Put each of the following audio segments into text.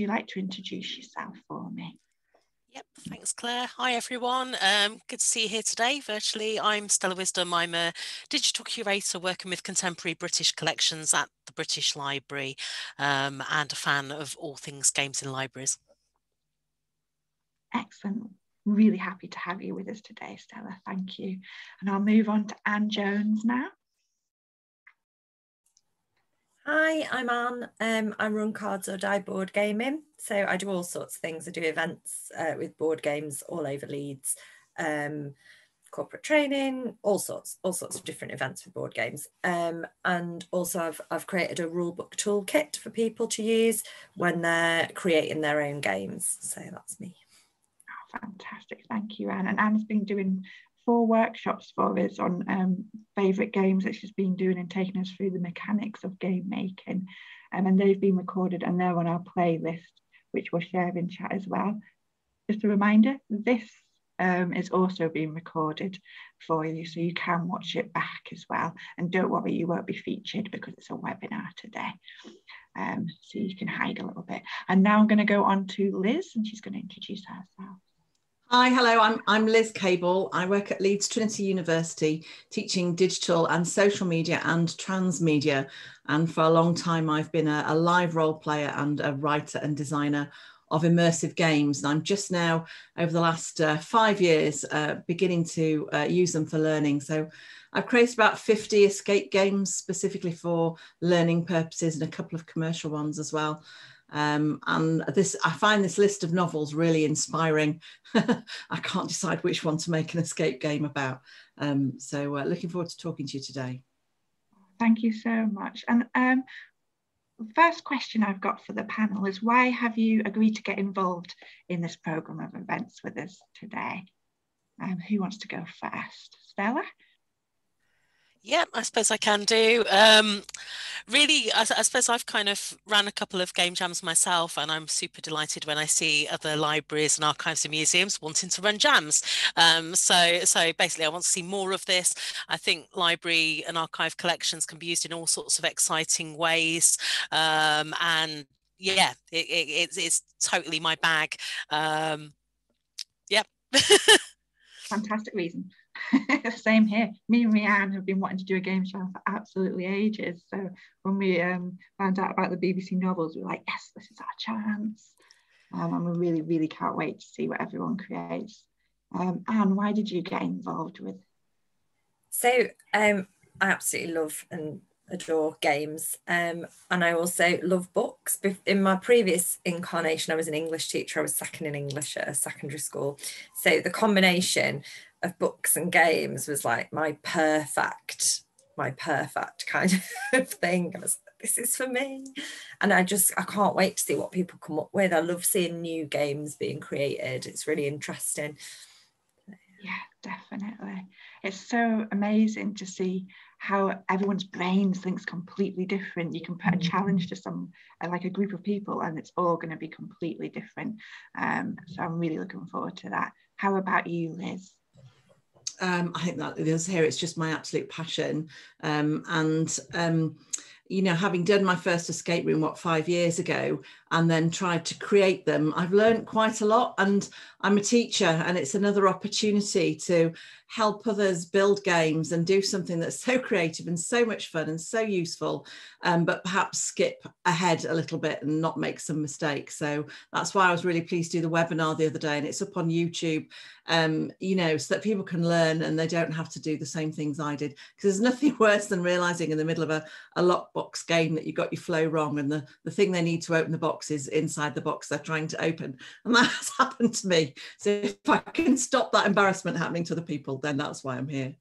you like to introduce yourself for me? Yep, thanks, Claire. Hi, everyone. Um, good to see you here today virtually. I'm Stella Wisdom. I'm a digital curator working with contemporary British collections at the British Library um, and a fan of all things games in libraries. Excellent. Really happy to have you with us today, Stella. Thank you. And I'll move on to Ann Jones now. Hi, I'm Ann. Um, I run Cards or Die board gaming. So I do all sorts of things. I do events uh, with board games all over Leeds, um, corporate training, all sorts, all sorts of different events for board games. Um, and also I've, I've created a rulebook toolkit for people to use when they're creating their own games. So that's me. Fantastic. Thank you, Ann. And Ann's been doing four workshops for us on um, favourite games that she's been doing and taking us through the mechanics of game making. Um, and they've been recorded and they're on our playlist, which we'll share in chat as well. Just a reminder, this um, is also being recorded for you, so you can watch it back as well. And don't worry, you won't be featured because it's a webinar today. Um, so you can hide a little bit. And now I'm going to go on to Liz, and she's going to introduce herself. Hi, hello, I'm, I'm Liz Cable. I work at Leeds Trinity University teaching digital and social media and transmedia. And for a long time, I've been a, a live role player and a writer and designer of immersive games. And I'm just now, over the last uh, five years, uh, beginning to uh, use them for learning. So I've created about 50 escape games specifically for learning purposes and a couple of commercial ones as well. Um, and this, I find this list of novels really inspiring. I can't decide which one to make an escape game about. Um, so uh, looking forward to talking to you today. Thank you so much. And um, first question I've got for the panel is why have you agreed to get involved in this program of events with us today? Um, who wants to go first? Stella? Yeah, I suppose I can do. Um, really, I, I, suppose I've kind of ran a couple of game jams myself, and I'm super delighted when I see other libraries and archives and museums wanting to run jams. Um, so, so basically, I want to see more of this. I think library and archive collections can be used in all sorts of exciting ways, um, and yeah, it, it, it's, it's totally my bag. Um, yeah. Fantastic reason. Same here. Me and Rianne have been wanting to do a game show for absolutely ages. So when we um, found out about the BBC novels, we were like, yes, this is our chance. Um, and we really, really can't wait to see what everyone creates. Um, Ann, why did you get involved with? So um, I absolutely love and adore games um, and I also love books. In my previous incarnation, I was an English teacher. I was second in English at a secondary school. So the combination of books and games was like my perfect my perfect kind of thing. I was this is for me. And I just I can't wait to see what people come up with. I love seeing new games being created. It's really interesting. Yeah, definitely. It's so amazing to see how everyone's brains thinks completely different. You can put a challenge to some like a group of people and it's all going to be completely different. Um, so I'm really looking forward to that. How about you, Liz? Um, I think that it is here. It's just my absolute passion. Um, and, um, you know, having done my first escape room, what, five years ago, and then tried to create them, I've learned quite a lot. And I'm a teacher, and it's another opportunity to help others build games and do something that's so creative and so much fun and so useful, um, but perhaps skip ahead a little bit and not make some mistakes. So that's why I was really pleased to do the webinar the other day, and it's up on YouTube, um, you know, so that people can learn and they don't have to do the same things I did. Because there's nothing worse than realizing in the middle of a, a lockbox game that you got your flow wrong and the, the thing they need to open the box is inside the box they're trying to open. And that has happened to me. So if I can stop that embarrassment happening to the people, then that's why I'm here.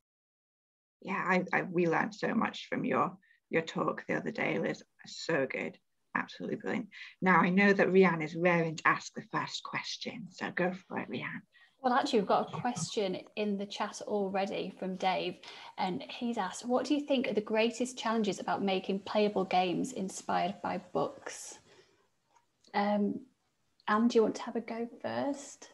Yeah, I, I we learned so much from your your talk the other day, Liz. So good, absolutely brilliant. Now I know that Rianne is raring to ask the first question, so go for it, Rianne. Well, actually, we've got a question in the chat already from Dave, and he's asked, "What do you think are the greatest challenges about making playable games inspired by books?" Um, Ann, do you want to have a go first?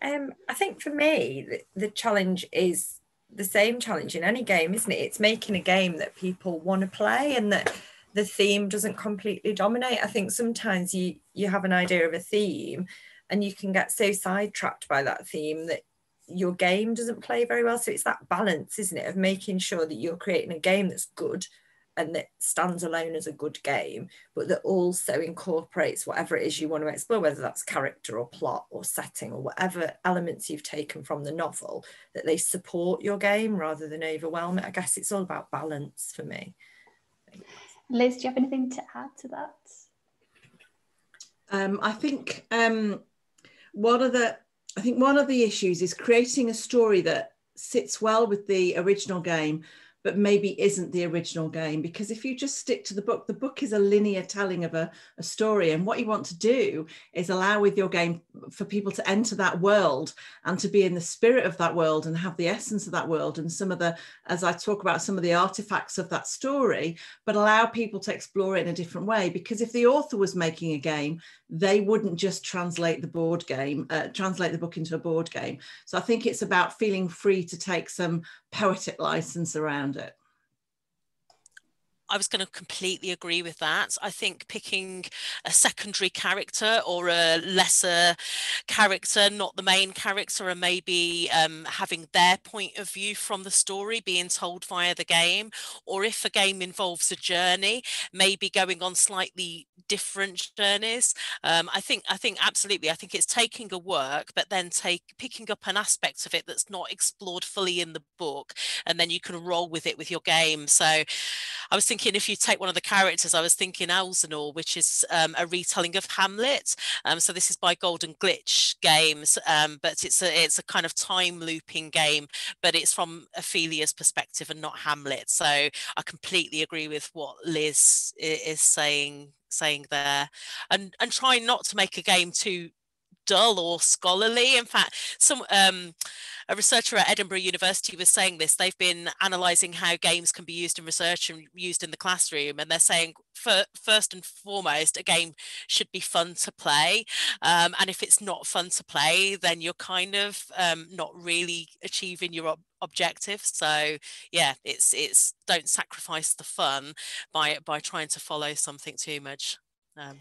Um, I think for me, the, the challenge is the same challenge in any game, isn't it? It's making a game that people want to play and that the theme doesn't completely dominate. I think sometimes you you have an idea of a theme and you can get so sidetracked by that theme that your game doesn't play very well. So it's that balance, isn't it, of making sure that you're creating a game that's good and that stands alone as a good game, but that also incorporates whatever it is you want to explore, whether that's character or plot or setting or whatever elements you've taken from the novel, that they support your game rather than overwhelm it. I guess it's all about balance for me. Liz, do you have anything to add to that? Um, I think um, one of the I think one of the issues is creating a story that sits well with the original game, but maybe isn't the original game. Because if you just stick to the book, the book is a linear telling of a, a, story. And what you want to do is allow with your game for people to enter that world and to be in the spirit of that world and have the essence of that world and some of the, as I talk about some of the artifacts of that story, but allow people to explore it in a different way. Because if the author was making a game, they wouldn't just translate the board game, uh, translate the book into a board game. So I think it's about feeling free to take some poetic license around it. I was going to completely agree with that. I think picking a secondary character or a lesser character, not the main character, and maybe um, having their point of view from the story being told via the game, or if a game involves a journey, maybe going on slightly different journeys. Um, I think I think absolutely. I think it's taking a work, but then take picking up an aspect of it that's not explored fully in the book, and then you can roll with it with your game. So I was thinking thinking if you take one of the characters, I was thinking Elsinore, which is um, a retelling of Hamlet. Um, so this is by Golden Glitch Games, um, but it's a it's a kind of time looping game, but it's from Ophelia's perspective and not Hamlet. So I completely agree with what Liz is saying saying there, and and try not to make a game too dull or scholarly. In fact, some um, a researcher at Edinburgh University was saying this. They've been analysing how games can be used in research and used in the classroom, and they're saying for, first and foremost, a game should be fun to play. Um, and if it's not fun to play, then you're kind of um, not really achieving your ob- objective. So yeah, it's it's don't sacrifice the fun by by trying to follow something too much. Um,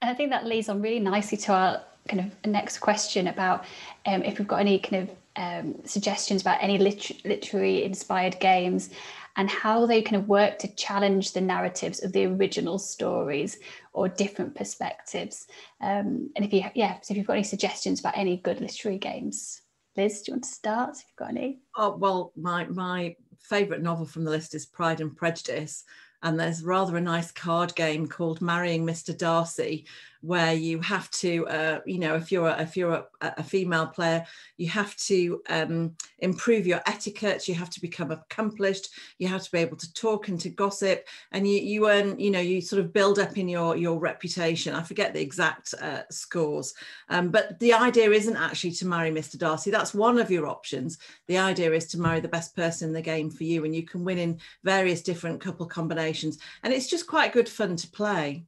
and I think that leads on really nicely to our kind of next question about um, if we've got any kind of um, suggestions about any lit- literary inspired games and how they kind of work to challenge the narratives of the original stories or different perspectives. Um, and if you, yeah, so if you've got any suggestions about any good literary games, Liz, do you want to start? If you've got any? Oh well, my my favourite novel from the list is Pride and Prejudice, and there's rather a nice card game called Marrying Mr. Darcy, where you have to, uh, you know, if you're a, if you're a, a female player, you have to um, improve your etiquette. You have to become accomplished. You have to be able to talk and to gossip, and you you earn, you know, you sort of build up in your your reputation. I forget the exact uh, scores, um, but the idea isn't actually to marry Mr. Darcy. That's one of your options. The idea is to marry the best person in the game for you, and you can win in various different couple combinations, and it's just quite good fun to play.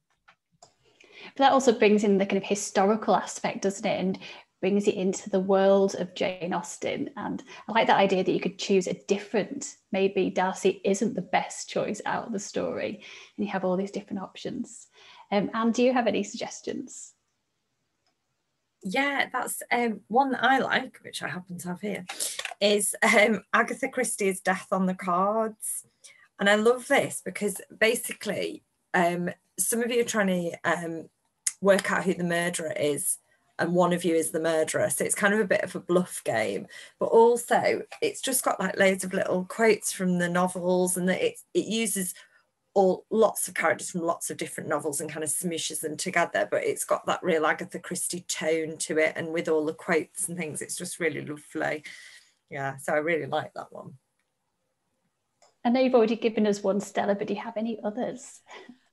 But that also brings in the kind of historical aspect, doesn't it? And brings it into the world of Jane Austen. And I like that idea that you could choose a different, maybe Darcy isn't the best choice out of the story, and you have all these different options. Um, and do you have any suggestions? Yeah, that's um, one that I like, which I happen to have here, is um, Agatha Christie's Death on the Cards. And I love this because basically, um, some of you are trying to um, work out who the murderer is and one of you is the murderer. So it's kind of a bit of a bluff game. But also it's just got like loads of little quotes from the novels and that it, it uses all lots of characters from lots of different novels and kind of smooshes them together. But it's got that real agatha christie tone to it and with all the quotes and things it's just really lovely. Yeah so i really like that one. I know you've already given us one stella but do you have any others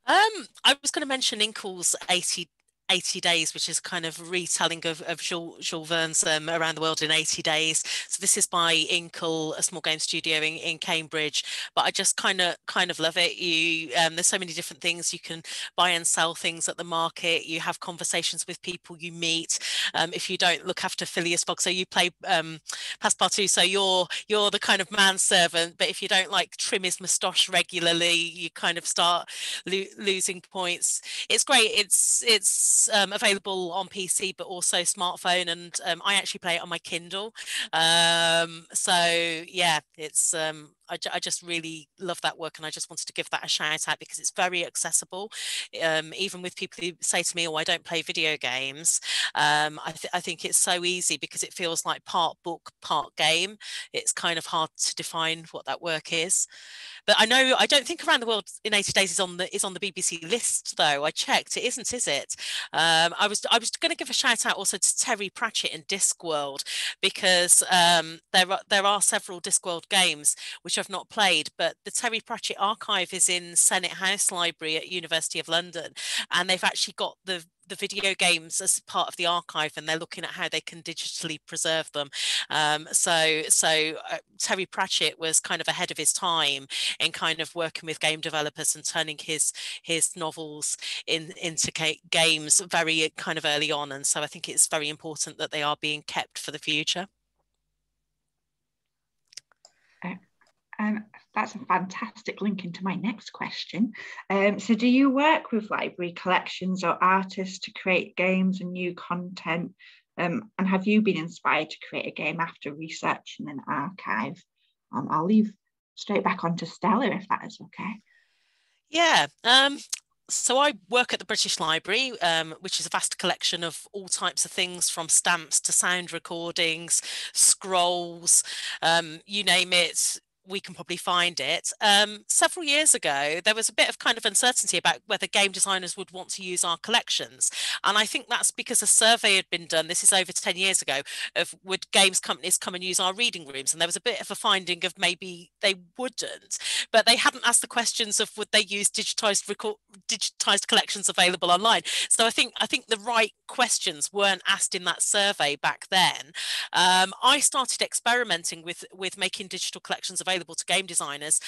um, I was going to mention Inkle's 80 80 Days, which is kind of retelling of, of Jules, Jules Verne's um, Around the World in 80 Days. So this is by Inkle, a small game studio in, in Cambridge. But I just kind of kind of love it. You um, there's so many different things you can buy and sell things at the market. You have conversations with people you meet. Um, if you don't look after Phileas Fogg, so you play um, Passepartout, so you're you're the kind of manservant. But if you don't like trim his moustache regularly, you kind of start lo- losing points. It's great. It's it's um, available on PC, but also smartphone, and um, I actually play it on my Kindle. Um, so yeah, it's um, I, I, just really love that work and I just wanted to give that a shout out because it's very accessible. Um, even with people who say to me, oh, I don't play video games, um, I, th- I, think it's so easy because it feels like part book, part game. It's kind of hard to define what that work is. But I know I don't think Around the World in 80 Days is on the is on the BBC list though. I checked, it isn't, is it? Um, I was I was going to give a shout out also to Terry Pratchett and Discworld because um, there are there are several Discworld games which I've not played, but the Terry Pratchett archive is in Senate House Library at University of London, and they've actually got the the video games as part of the archive and they're looking at how they can digitally preserve them. Um, so so uh, terry pratchett was kind of ahead of his time in kind of working with game developers and turning his his novels in into games very kind of early on and so i think it's very important that they are being kept for the future Um, that's a fantastic link into my next question. Um, so, do you work with library collections or artists to create games and new content? Um, and have you been inspired to create a game after researching an archive? Um, I'll leave straight back on to Stella if that is okay. Yeah, um, so I work at the British Library, um, which is a vast collection of all types of things from stamps to sound recordings, scrolls, um, you name it we can probably find it. Um, several years ago, there was a bit of kind of uncertainty about whether game designers would want to use our collections. And I think that's because a survey had been done, this is over 10 years ago, of would games companies come and use our reading rooms? And there was a bit of a finding of maybe they wouldn't, but they hadn't asked the questions of would they use digitized record, digitized collections available online. So I think I think the right questions weren't asked in that survey back then. Um, I started experimenting with with making digital collections available available to game designers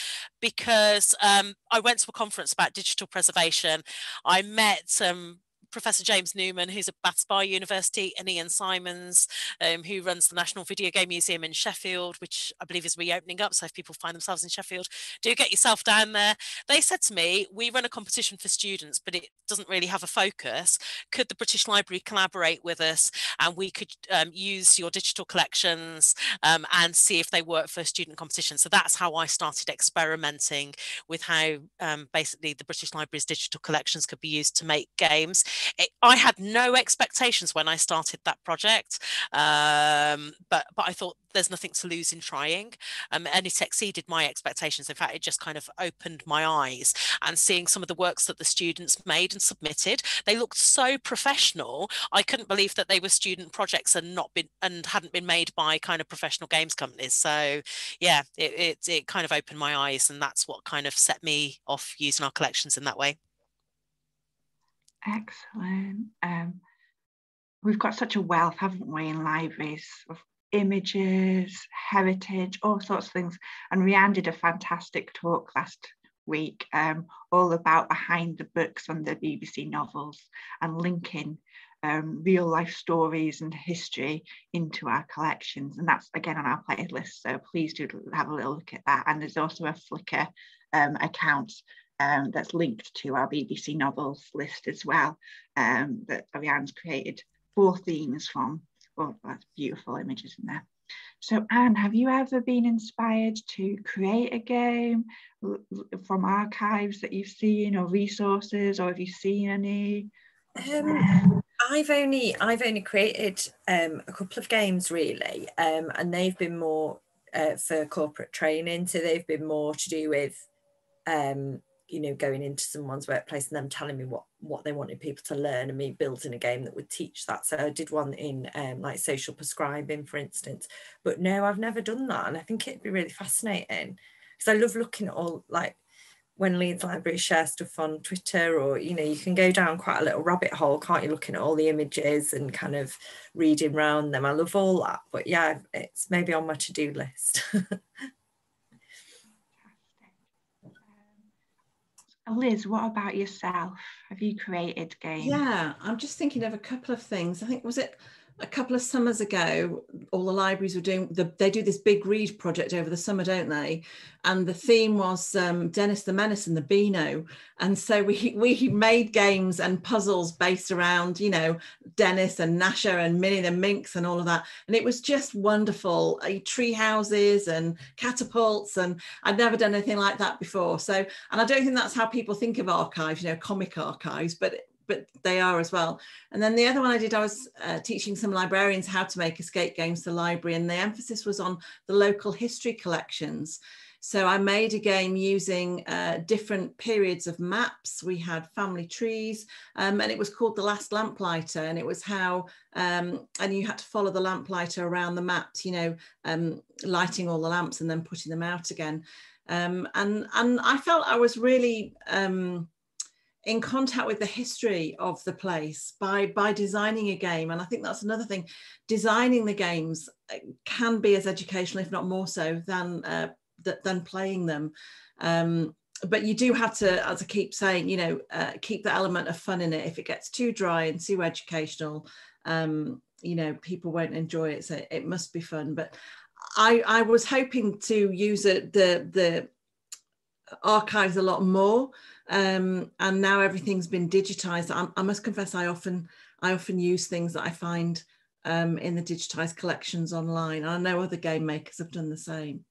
because um, I went to a conference about digital preservation. I met um, Professor James Newman, who's at Bath Spa University, and Iain Simons, um, who runs the National Video Game Museum in Sheffield, which I believe is reopening up. So if people find themselves in Sheffield, do get yourself down there. They said to me, we run a competition for students, but it doesn't really have a focus. Could the British Library collaborate with us and we could um, use your digital collections um, and see if they work for a student competition? So that's how I started experimenting with how um, basically the British Library's digital collections could be used to make games it, I had no expectations when I started that project, um, but but I thought there's nothing to lose in trying, um, and it exceeded my expectations. In fact, it just kind of opened my eyes and seeing some of the works that the students made and submitted. They looked so professional. I couldn't believe that they were student projects and not been and hadn't been made by kind of professional games companies. So yeah, it, it, it kind of opened my eyes, and that's what kind of set me off using our collections in that way. Excellent. Um, we've got such a wealth, haven't we, in libraries of images, heritage, all sorts of things. And Rhiannon did a fantastic talk last week, um, all about behind the books on the BBC novels and linking um, real life stories and history into our collections. And that's again on our playlist. So please do have a little look at that. And there's also a Flickr um, account um, that's linked to our BBC novels list as well um, that Ariane's created four themes from. Oh, that's beautiful images in there. So Ann, have you ever been inspired to create a game from archives that you've seen or resources or have you seen any? Um, I've only I've only created um, a couple of games really um, and they've been more uh, for corporate training so they've been more to do with um, you know going into someone's workplace and them telling me what what they wanted people to learn and me building a game that would teach that so i did one in um, like social prescribing for instance but no i've never done that and i think it'd be really fascinating because i love looking at all like when Leeds Library share stuff on Twitter, or you know, you can go down quite a little rabbit hole, can't you? Looking at all the images and kind of reading around them. I love all that, but yeah, it's maybe on my to-do list. Liz, what about yourself? Have you created games? Yeah, I'm just thinking of a couple of things. I think was it a couple of summers ago, all the libraries were doing the, they do this big read project over the summer, don't they? And the theme was um, Dennis the Menace and the Beano. And so we we made games and puzzles based around, you know, Dennis and Gnasher and Minnie the Minx and all of that. And it was just wonderful. Uh, tree houses and catapults. And I'd never done anything like that before. So, and I don't think that's how people think of archives, you know, comic archives, but but they are as well. And then the other one I did, I was uh, teaching some librarians how to make escape games the library, and the emphasis was on the local history collections. So I made a game using uh, different periods of maps. We had family trees, um, and it was called The Last Lamplighter. And it was how, um, and you had to follow the lamplighter around the maps, you know, um, lighting all the lamps and then putting them out again. Um, and, and I felt I was really um, in contact with the history of the place by by designing a game. And i think that's another thing. Designing the games uh, can be as educational if not more so than uh, th- than playing them. Um, but you do have to as i keep saying you know uh, keep the element of fun in it. If it gets too dry and too educational um, you know people won't enjoy it. So it must be fun. But i i was hoping to use it the the archives a lot more um, and now everything's been digitized. I, I, must confess, I often I often use things that I find um, in the digitized collections online. I know other game makers have done the same.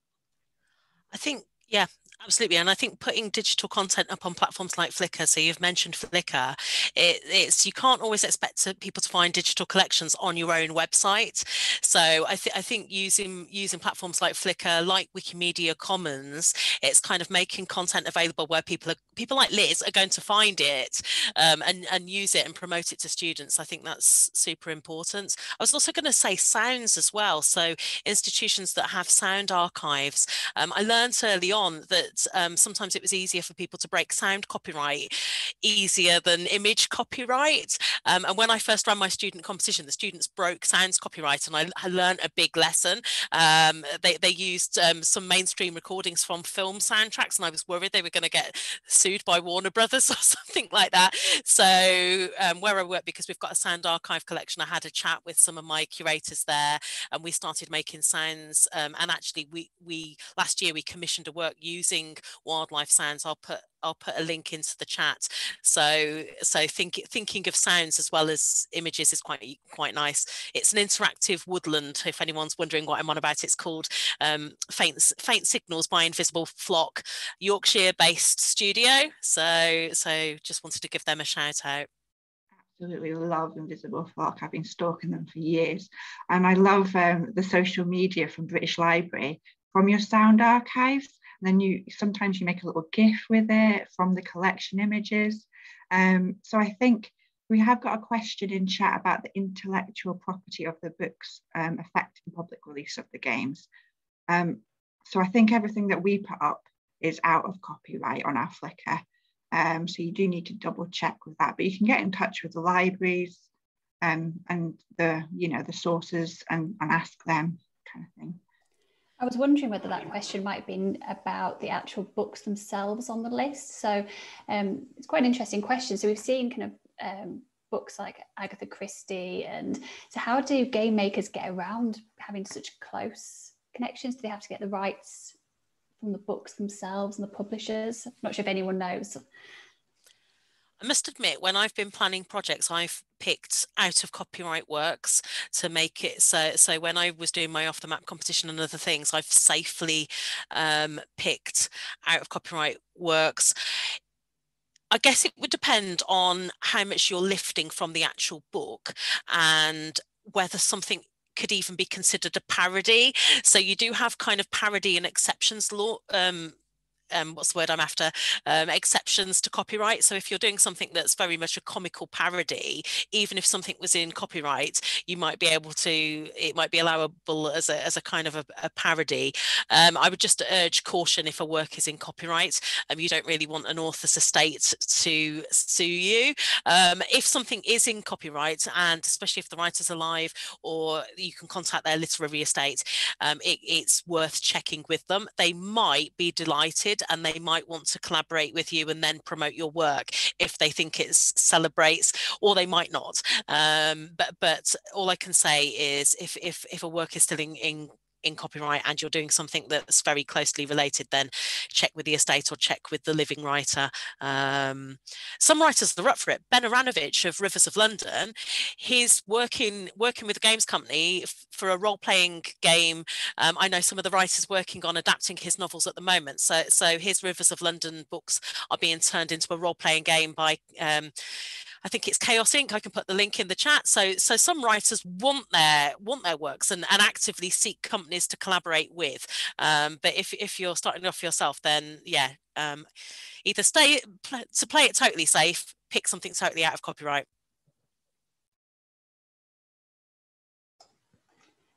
I think yeah, Absolutely, and I think putting digital content up on platforms like Flickr. So you've mentioned Flickr. It, it's you can't always expect to, people to find digital collections on your own website. So I, th- I think using using platforms like Flickr, like Wikimedia Commons, it's kind of making content available where people are people like Liz are going to find it um, and and use it and promote it to students. I think that's super important. I was also going to say sounds as well. So institutions that have sound archives. Um, I learned early on that um, sometimes it was easier for people to break sound copyright easier than image copyright. Um, and when I first ran my student competition, the students broke sounds copyright, and I, I learned a big lesson. Um, they, they used um, some mainstream recordings from film soundtracks, and I was worried they were going to get sued by Warner Brothers or something like that. So um, where I work, because we've got a sound archive collection, I had a chat with some of my curators there, and we started making sounds. Um, and actually, we we last year we commissioned a work using wildlife sounds i'll put i'll put a link into the chat so so think, thinking of sounds as well as images is quite quite nice it's an interactive woodland if anyone's wondering what i'm on about it's called um, faint faint signals by invisible flock yorkshire based studio so so just wanted to give them a shout out absolutely love Invisible Flock. I've been stalking them for years. And I love um, the social media from British Library from your sound archives. Then you sometimes you make a little GIF with it from the collection images. Um, so I think we have got a question in chat about the intellectual property of the books um, affecting public release of the games. Um, so I think everything that we put up is out of copyright on our Flickr. Um, so you do need to double check with that, but you can get in touch with the libraries um, and the, you know, the sources and, and ask them kind of thing. I was wondering whether that question might have been about the actual books themselves on the list. So um, it's quite an interesting question. So we've seen kind of um, books like Agatha Christie, and so how do game makers get around having such close connections? Do they have to get the rights from the books themselves and the publishers? I'm not sure if anyone knows. I must admit, when I've been planning projects, I've picked out of copyright works to make it so. So when I was doing my off the map competition and other things, I've safely um, picked out of copyright works. I guess it would depend on how much you're lifting from the actual book and whether something could even be considered a parody. So you do have kind of parody and exceptions law um, um, what's the word I'm after um, exceptions to copyright. So if you're doing something that's very much a comical parody, even if something was in copyright, you might be able to it might be allowable as a as a kind of a, a parody. Um, I would just urge caution if a work is in copyright. Um, you don't really want an author's estate to sue you. Um, if something is in copyright, and especially if the writer's alive, or you can contact their literary estate, um, it, it's worth checking with them. They might be delighted and they might want to collaborate with you and then promote your work if they think it celebrates, or they might not. Um, but but all I can say is if if if a work is still in, in in copyright and you're doing something that's very closely related, then check with the estate or check with the living writer. Um, some writers are up for it. Ben Aaronovitch of Rivers of London, he's working working with a games company for a role playing game. Um, I know some of the writers working on adapting his novels at the moment. So so his Rivers of London books are being turned into a role playing game by um, I think it's Chaosium I can put the link in the chat. So so some writers want their want their works and, and actively seek companies to collaborate with. Um, but if if you're starting off yourself, then yeah, um, either stay to play it totally safe, pick something totally out of copyright.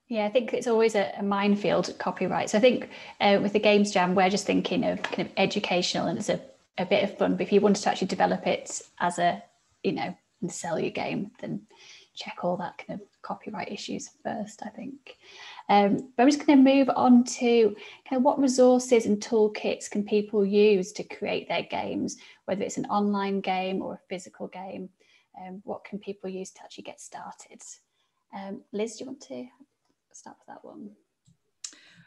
Yeah, I think it's always a, a minefield copyright. So I think uh, with the Games Jam, we're just thinking of kind of educational and it's a, a bit of fun. But if you wanted to actually develop it as a you know, and sell your game, then check all that kind of copyright issues first, I think. Um, but I'm just going to move on to kind of what resources and toolkits can people use to create their games, whether it's an online game or a physical game. Um, what can people use to actually get started? Um, Liz, do you want to start with that one?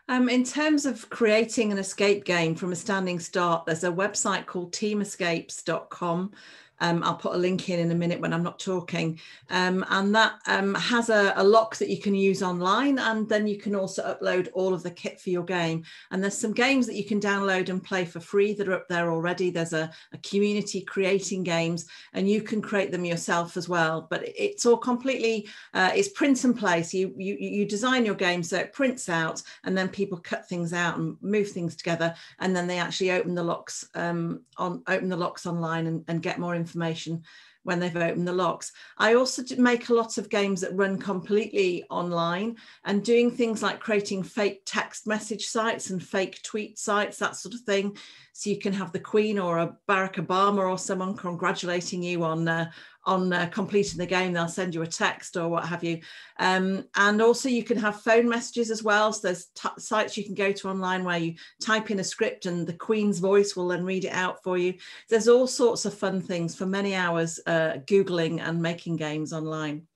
Um, in terms of creating an escape game from a standing start, there's a website called teamescapes.com um, I'll put a link in in a minute when I'm not talking. Um, and that um, has a, a, lock that you can use online. And then you can also upload all of the kit for your game. And there's some games that you can download and play for free that are up there already. There's a, a community creating games and you can create them yourself as well. But it's all completely, uh, it's print and play. So you, you, you design your game so it prints out and then people cut things out and move things together. And then they actually open the locks um, on open the locks online and, and get more information information when they've opened the locks. I also make a lot of games that run completely online and doing things like creating fake text message sites and fake tweet sites, that sort of thing. So you can have the Queen or a Barack Obama or someone congratulating you on uh, on uh, completing the game, they'll send you a text or what have you. Um, and also you can have phone messages as well. So there's sites you can go to online where you type in a script and the Queen's voice will then read it out for you. There's all sorts of fun things for many hours uh, Googling and making games online.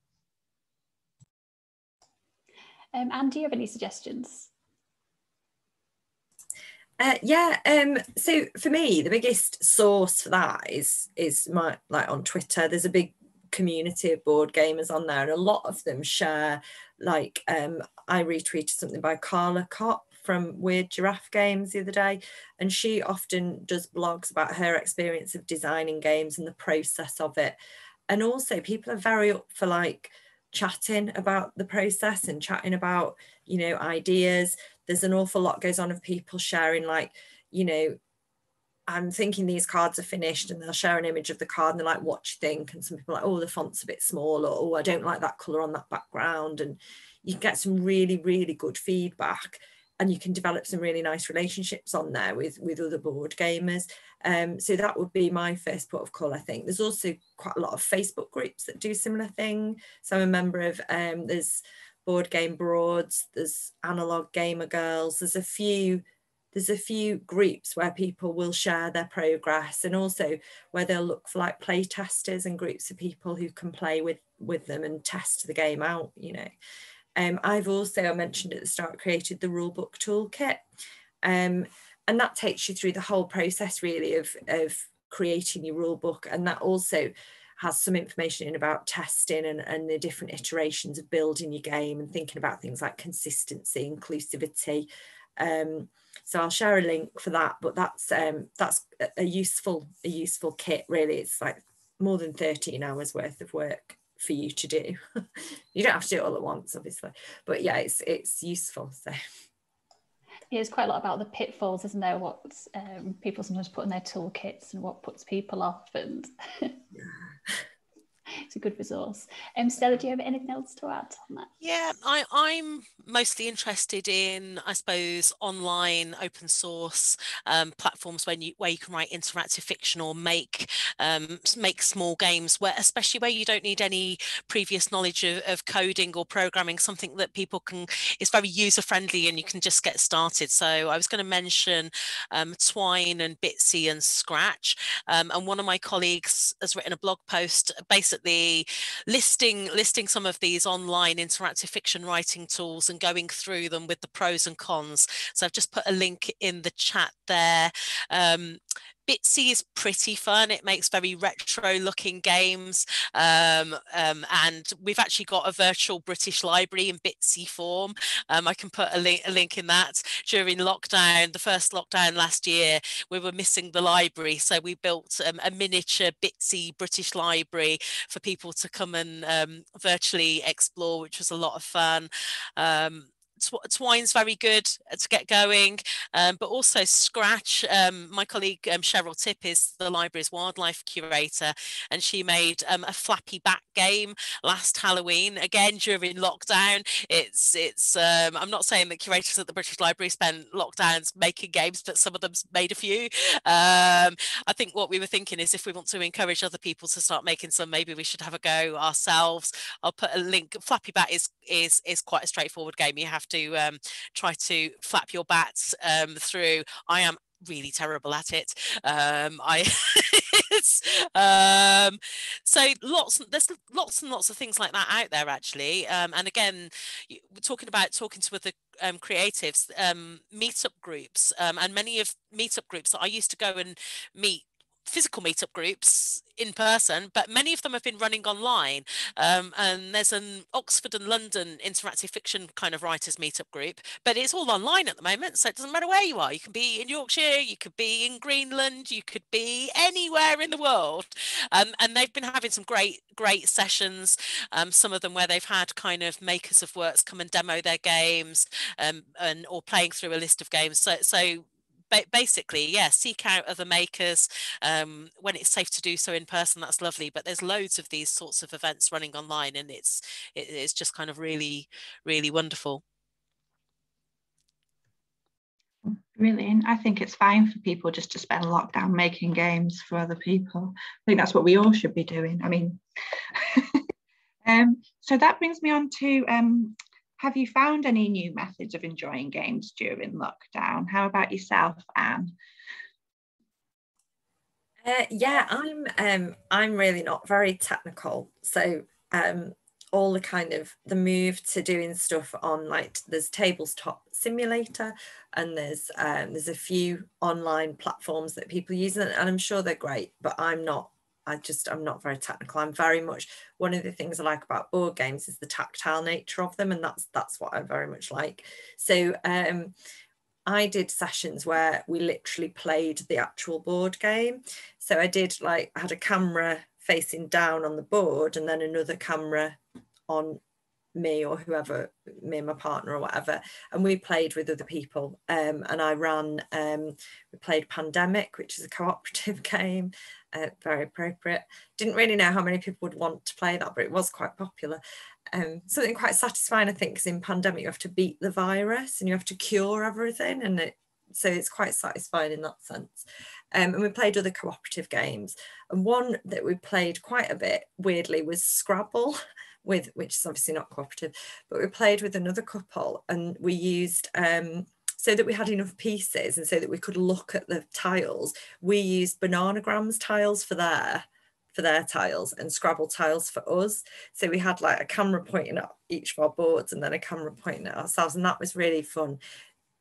Um, do you have any suggestions? Uh, yeah. Um, so for me, the biggest source for that is is my like on Twitter. There's a big community of board gamers on there, and a lot of them share. Like um, I retweeted something by Carla Kopp from Weird Giraffe Games the other day, and she often does blogs about her experience of designing games and the process of it. And also, people are very up for like chatting about the process and chatting about you know ideas there's an awful lot goes on of people sharing like you know i'm thinking these cards are finished and they'll share an image of the card and they're like what do you think? And some people are like oh the font's a bit small or oh i don't like that color on that background. And you get some really really good feedback and you can develop some really nice relationships on there with with other board gamers. Um, so that would be my first port of call i think. There's also quite a lot of facebook groups that do similar thing. So i'm a member of um, there's board game broads there's analog gamer girls there's a few there's a few groups where people will share their progress and also where they'll look for like play testers and groups of people who can play with with them and test the game out you know. Um, i've also i mentioned at the start created the rulebook toolkit. Um, and that takes you through the whole process really of of creating your rulebook. And that also has some information in about testing and, and the different iterations of building your game and thinking about things like consistency, inclusivity. Um, so I'll share a link for that, but that's um, that's a useful a useful kit really. It's like more than 13 hours worth of work for you to do. you don't have to do it all at once, obviously, but yeah, it's it's useful. So it's quite a lot about the pitfalls, isn't there? What um, people sometimes put in their toolkits and what puts people off, and it's a good resource. Um, Stella, do you have anything else to add on that? Yeah, I, I'm mostly interested in, I suppose, online open source um, platforms when you where you can write interactive fiction or make um, make small games, where especially where you don't need any previous knowledge of, of coding or programming, something that people can is very user friendly and you can just get started. So I was going to mention um, Twine and Bitsy and Scratch, um, and one of my colleagues has written a blog post basically listing listing some of these online interactive fiction writing tools and going through them with the pros and cons. So I've just put a link in the chat there. Um, Bitsy is pretty fun. It makes very retro looking games. Um, um, and we've actually got a virtual British library in Bitsy form. Um, I can put a link, a link in that. During lockdown, the first lockdown last year, we were missing the library. So we built um, a miniature Bitsy British library for people to come and um, virtually explore, which was a lot of fun. Twine's very good to get going, um, but also Scratch. Um, my colleague um, Cheryl Tipp is the library's wildlife curator, and she made um, a Flappy bat game last Halloween. Again during lockdown, it's it's. Um, I'm not saying that curators at the British Library spent lockdowns making games, but some of them made a few. Um, I think what we were thinking is if we want to encourage other people to start making some, maybe we should have a go ourselves. I'll put a link. Flappy Bat is is is quite a straightforward game. You have to um, try to flap your bats um, through. I am really terrible at it. Um, I um, so lots there's lots and lots of things like that out there actually. Um, and again, we're talking about talking to other um, creatives, um, meetup groups, um, and many of meetup groups that I used to go and meet physical meetup groups in person, but many of them have been running online. Um, and there's an Oxford and London interactive fiction kind of writers meetup group, but it's all online at the moment. So it doesn't matter where you are. You can be in Yorkshire, you could be in Greenland, you could be anywhere in the world. Um, and they've been having some great, great sessions. Um, some of them where they've had kind of makers of works come and demo their games um, and or playing through a list of games. So, so basically, yeah, seek out other makers um, when it's safe to do so in person. That's lovely. But there's loads of these sorts of events running online, and it's it, it's just kind of really, really wonderful. Brilliant. I think it's fine for people just to spend lockdown making games for other people. I think that's what we all should be doing. I mean, um, so that brings me on to um, have you found any new methods of enjoying games during lockdown? How about yourself, Ann? Uh, yeah, I'm um, I'm really not very technical. So um, all the kind of the move to doing stuff on like there's tabletop simulator and there's um, there's a few online platforms that people use and I'm sure they're great, but I'm not I just I'm not very technical. I'm very much one of the things I like about board games is the tactile nature of them, and that's that's what I very much like. So um, I did sessions where we literally played the actual board game. So I did like I had a camera facing down on the board and then another camera on me or whoever me and my partner or whatever and we played with other people um, and I ran um, we played Pandemic which is a cooperative game uh, very appropriate. Didn't really know how many people would want to play that, but it was quite popular. Um, something quite satisfying, I think, because in pandemic you have to beat the virus and you have to cure everything, and it, so it's quite satisfying in that sense. Um, and we played other cooperative games, and one that we played quite a bit weirdly was Scrabble. With which is obviously not cooperative, but we played with another couple and we used um, so that we had enough pieces and so that we could look at the tiles, we used bananagrams tiles for their for their tiles and Scrabble tiles for us. So we had like a camera pointing at each of our boards and then a camera pointing at ourselves. And that was really fun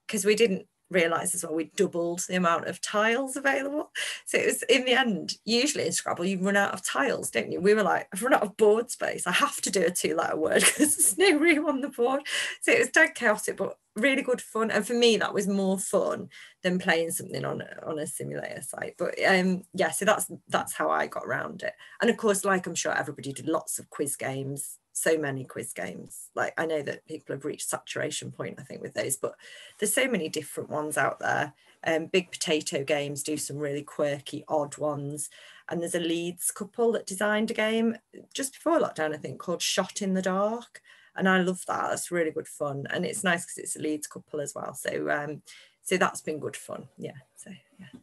because we didn't realize as well we doubled the amount of tiles available. So it was in the end usually in scrabble you run out of tiles don't you? We were like i've run out of board space. I have to do a two letter word because there's no room on the board. So it was dead chaotic but really good fun. And for me that was more fun than playing something on on a simulator site. But um yeah so that's that's how i got around it. And of course like i'm sure everybody did lots of quiz games so many quiz games. Like I know that people have reached saturation point, I think, with those, but there's so many different ones out there. Um, Big Potato Games do some really quirky, odd ones. And there's a Leeds couple that designed a game just before lockdown, I think, called Shot in the Dark. And I love that. That's really good fun. And it's nice because it's a Leeds couple as well. So um, so that's been good fun. Yeah. So yeah.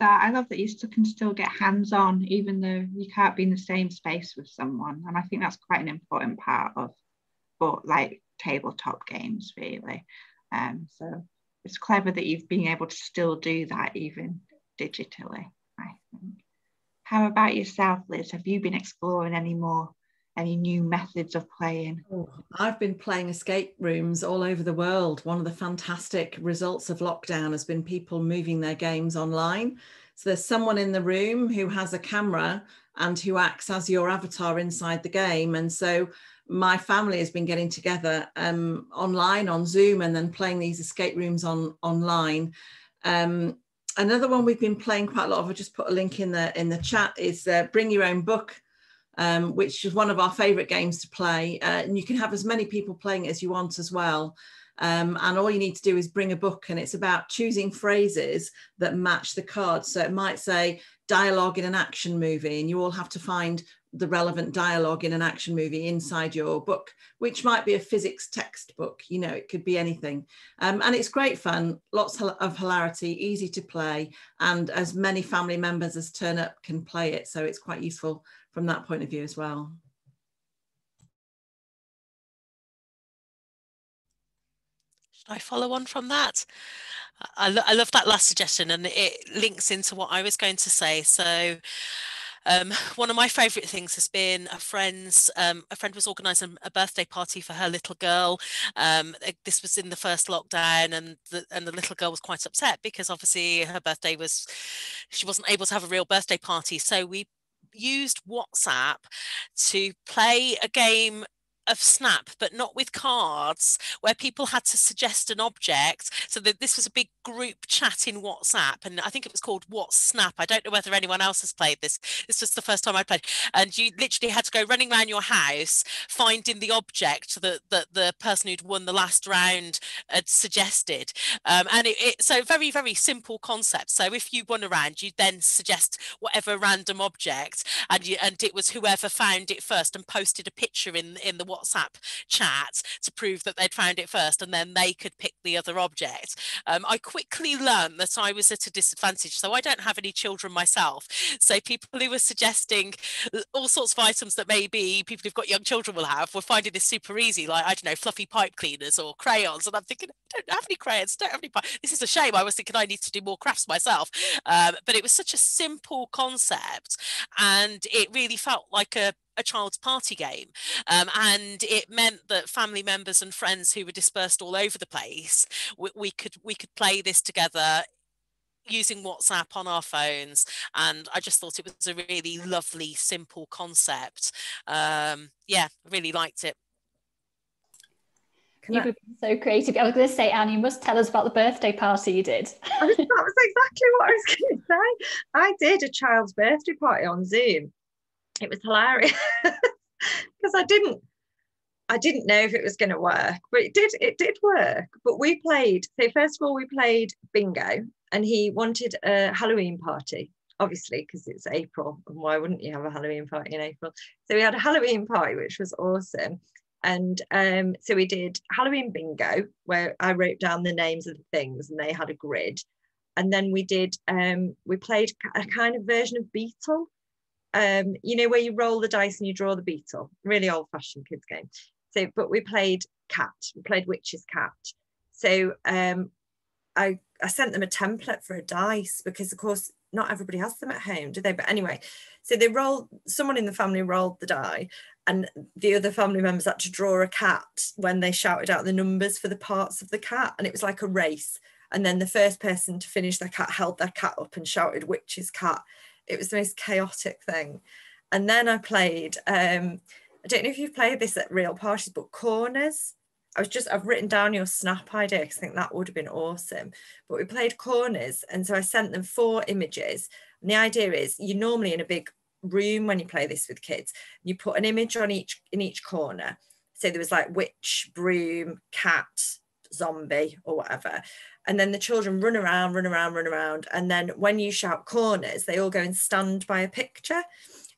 I love that. I love that you still can still get hands on, even though you can't be in the same space with someone. And I think that's quite an important part of, but like tabletop games, really. Um, so it's clever that you've been able to still do that even digitally. I think. How about yourself, Liz? Have you been exploring any more any new methods of playing? Oh, I've been playing escape rooms all over the world. One of the fantastic results of lockdown has been people moving their games online. So there's someone in the room who has a camera and who acts as your avatar inside the game. And so my family has been getting together um, online on Zoom and then playing these escape rooms on online. Um, another one we've been playing quite a lot of. I just put a link in the in the chat. Is uh, bring your own book um, which is one of our favourite games to play. Uh, and you can have as many people playing it as you want as well. Um, and all you need to do is bring a book, and it's about choosing phrases that match the cards. So it might say dialogue in an action movie, and you all have to find the relevant dialogue in an action movie inside your book, which might be a physics textbook. You know, it could be anything. Um, and it's great fun, lots of hilarity, easy to play, and as many family members as turn up can play it. So it's quite useful from that point of view as well. Should I follow on from that? I, lo I love that last suggestion and it links into what I was going to say. So um, one of my favourite things has been a friend's um, a friend was organising a birthday party for her little girl. Um, this was in the first lockdown, and the and the little girl was quite upset because obviously her birthday was she wasn't able to have a real birthday party. So we used WhatsApp to play a game of Snap, but not with cards, where people had to suggest an object. So that this was a big group chat in WhatsApp, and I think it was called What Snap. I don't know whether anyone else has played this. This was the first time I played, and you literally had to go running around your house finding the object that, that the person who'd won the last round had suggested. Um, and it, it so very very simple concept. So if you won around, you then suggest whatever random object, and you and it was whoever found it first and posted a picture in in the WhatsApp chat to prove that they'd found it first, and then they could pick the other object. Um, I quickly learned that I was at a disadvantage, so I don't have any children myself. So people who were suggesting all sorts of items that maybe people who've got young children will have were finding this super easy, like I don't know, fluffy pipe cleaners or crayons, and I'm thinking, I don't have any crayons, don't have any. Pipe. This is a shame. I was thinking I need to do more crafts myself, um, but it was such a simple concept, and it really felt like a a child's party game. Um, and it meant that family members and friends who were dispersed all over the place, we, we could we could play this together using WhatsApp on our phones. And I just thought it was a really lovely, simple concept. Um, yeah, really liked it. You've been so creative. I was going to say, Ann, you must tell us about the birthday party you did. that was exactly what I was going to say. I did a child's birthday party on Zoom it was hilarious because I didn't I didn't know if it was going to work, but it did it did work. But we played so first of all we played bingo and he wanted a Halloween party obviously because it's April and why wouldn't you have a Halloween party in April? So we had a Halloween party which was awesome. And um, so we did Halloween bingo where I wrote down the names of the things and they had a grid. And then we did um, we played a kind of version of Beetle um, you know, where you roll the dice and you draw the beetle, really old fashioned kids game. So, but we played cat, we played witch's cat. So um, I, I sent them a template for a dice because of course not everybody has them at home, do they? But anyway, so they rolled, someone in the family rolled the die and the other family members had to draw a cat when they shouted out the numbers for the parts of the cat. And it was like a race. And then the first person to finish their cat held their cat up and shouted witch's cat it was the most chaotic thing. And then I played, um, I don't know if you've played this at real parties, but corners. I was just, I've written down your snap idea because I think that would have been awesome. But we played corners. And so I sent them four images. And the idea is you're normally in a big room when you play this with kids. You put an image on each in each corner. So there was like witch, broom, cat, zombie, or whatever. And then the children run around, run around, run around. And then when you shout corners, they all go and stand by a picture.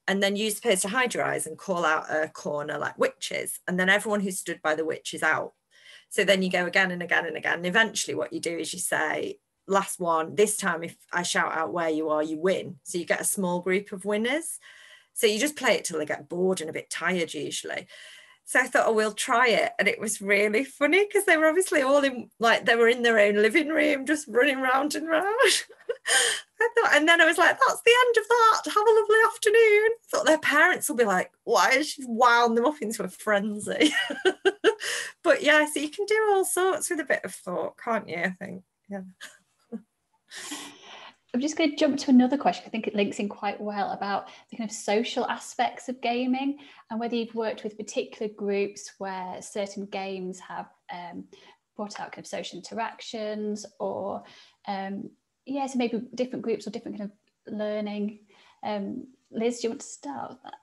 And then you're supposed to hide your eyes and call out a corner like witches. And then everyone who stood by the witch is out. So then you go again and again and again. And eventually, what you do is you say, last one, this time, if I shout out where you are, you win. So you get a small group of winners. So you just play it till they get bored and a bit tired, usually. So I thought, oh, we'll try it. And it was really funny because they were obviously all in, like, they were in their own living room, just running round and round. I thought, and then I was like, that's the end of that. Have a lovely afternoon. I thought their parents will be like, why is she wound them up into a frenzy? but yeah, so you can do all sorts with a bit of thought, can't you? I think. Yeah. I'm just going to jump to another question. I think it links in quite well about the kind of social aspects of gaming and whether you've worked with particular groups where certain games have um, brought out kind of social interactions or, um, yeah, so maybe different groups or different kind of learning. Um, Liz, do you want to start with that?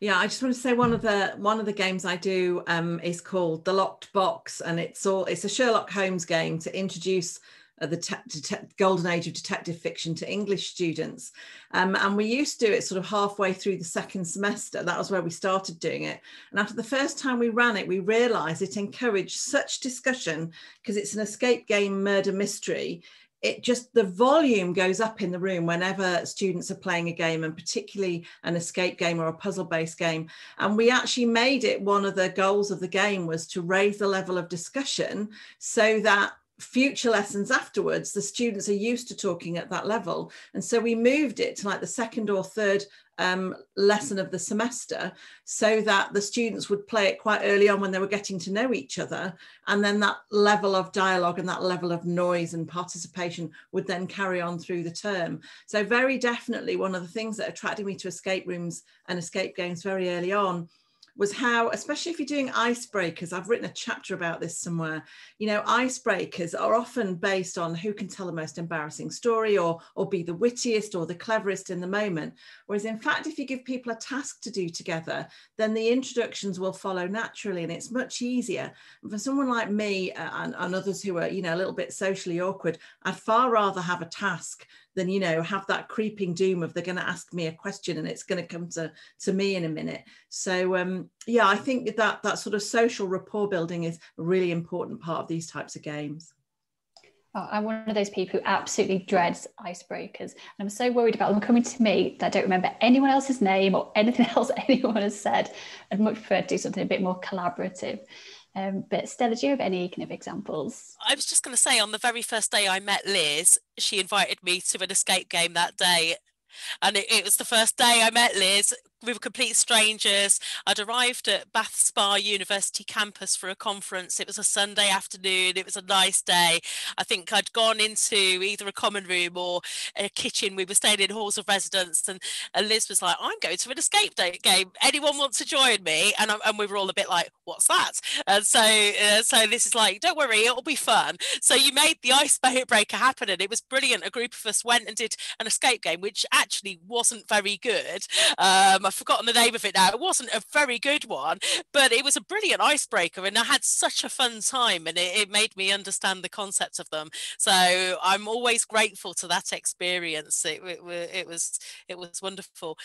Yeah, I just want to say one of the one of the games I do um, is called the Locked Box, and it's all it's a Sherlock Holmes game to introduce the te- golden age of detective fiction to English students. Um, and we used to do it sort of halfway through the second semester. That was where we started doing it. And after the first time we ran it, we realized it encouraged such discussion because it's an escape game murder mystery it just the volume goes up in the room whenever students are playing a game and particularly an escape game or a puzzle based game and we actually made it one of the goals of the game was to raise the level of discussion so that future lessons afterwards the students are used to talking at that level. And so we moved it to like the second or third um, lesson of the semester so that the students would play it quite early on when they were getting to know each other. And then that level of dialogue and that level of noise and participation would then carry on through the term. So very definitely one of the things that attracted me to escape rooms and escape games very early on was how, especially if you're doing icebreakers, I've written a chapter about this somewhere. You know, icebreakers are often based on who can tell the most embarrassing story or, or be the wittiest or the cleverest in the moment. Whereas, in fact, if you give people a task to do together, then the introductions will follow naturally and it's much easier. And for someone like me uh, and, and others who are, you know, a little bit socially awkward, I'd far rather have a task than you know have that creeping doom of they're going to ask me a question and it's going to come to to me in a minute so um yeah i think that that sort of social rapport building is a really important part of these types of games Oh, I'm one of those people who absolutely dreads icebreakers. And I'm so worried about them coming to me that I don't remember anyone else's name or anything else anyone has said. I'd much prefer to do something a bit more collaborative. Um, but Stella, do you have any kind of examples? I was just going to say, on the very first day I met Liz, she invited me to an escape game that day. And it, it was the first day I met Liz we were complete strangers. I'd arrived at Bath Spa University campus for a conference. It was a Sunday afternoon. It was a nice day. I think I'd gone into either a common room or a kitchen. We were staying in halls of residence, and, and Liz was like, "I'm going to an escape date game. Anyone want to join me?" And, and we were all a bit like, "What's that?" And so, uh, so this is like, "Don't worry, it'll be fun." So you made the icebreaker happen, and it was brilliant. A group of us went and did an escape game, which actually wasn't very good. Um, I've forgotten the name of it now. It wasn't a very good one, but it was a brilliant icebreaker, and I had such a fun time, and it, it made me understand the concepts of them. So I'm always grateful to that experience. It, it, it was it was wonderful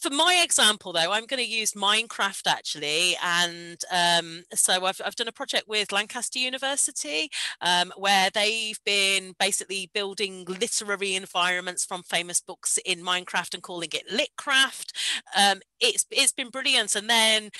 for my example though i'm going to use minecraft actually and um, so I've, I've done a project with lancaster university um, where they've been basically building literary environments from famous books in minecraft and calling it litcraft. Um, it's it's been brilliant and then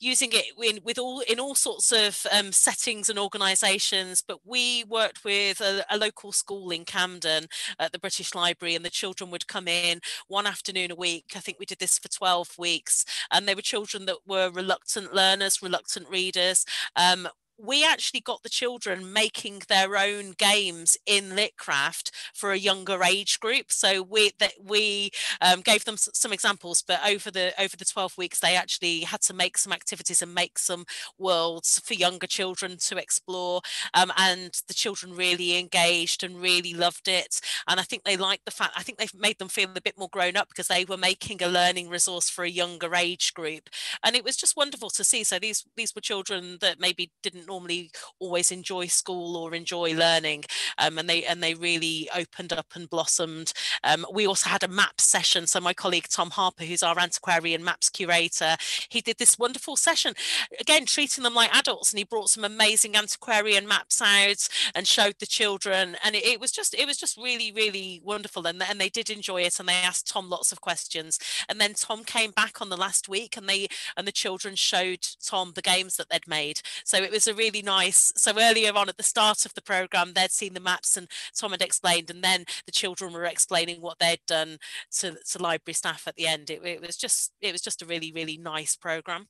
using it in with all in all sorts of um, settings and organizations but we worked with a, a, local school in camden at the british library and the children would come in one afternoon a week. I think we did this for 12 weeks and they were children that were reluctant learners reluctant readers um, we actually got the children making their own games in litcraft for a younger age group. So we that we um, gave them some examples but over the over the 12 weeks they actually had to make some activities and make some worlds for younger children to explore. Um, and the children really engaged and really loved it. And i think they liked the fact i think they've made them feel a bit more grown up because they were making a learning resource for a younger age group. And it was just wonderful to see. So these these were children that maybe didn't didn't normally always enjoy school or enjoy learning um, and they and they really opened up and blossomed. Um, we also had a map session. So my colleague tom harper who's our antiquarian maps curator he did this wonderful session again treating them like adults and he brought some amazing antiquarian maps out and showed the children and it, it was just it was just really really wonderful and, and they did enjoy it and they asked tom lots of questions. And then tom came back on the last week and they and the children showed tom the games that they'd made. So it was a really nice. So earlier on at the start of the program, they'd seen the maps and Tom had explained, and then the children were explaining what they'd done to, to library staff at the end. It, it was just it was just a really really nice program.